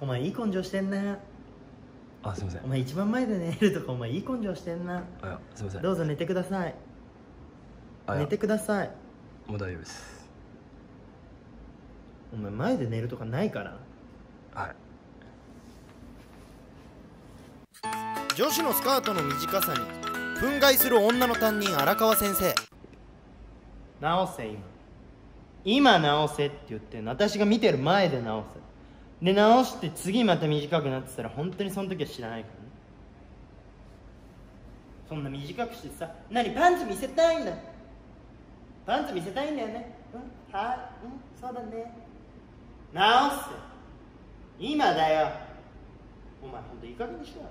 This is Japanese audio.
お前いい根性してんな。あすいません。お前一番前で寝るとかお前いい根性してんな。あいやすいません。どうぞ寝てください。あいや。寝てください。もう大丈夫です。お前前で寝るとかないから。はい。女子のスカートの短さに憤慨する女の担任荒川先生。直せ今。今直せって言ってんの。私が見てる前で直せで直して次また短くなってたら本当にその時は知らないからね。そんな短くしてさ何パンツ見せたいんだ。パンツ見せたいんだよね。うんはいうんそうだね。直す。今だよ。お前本当いい加減にしろ。よ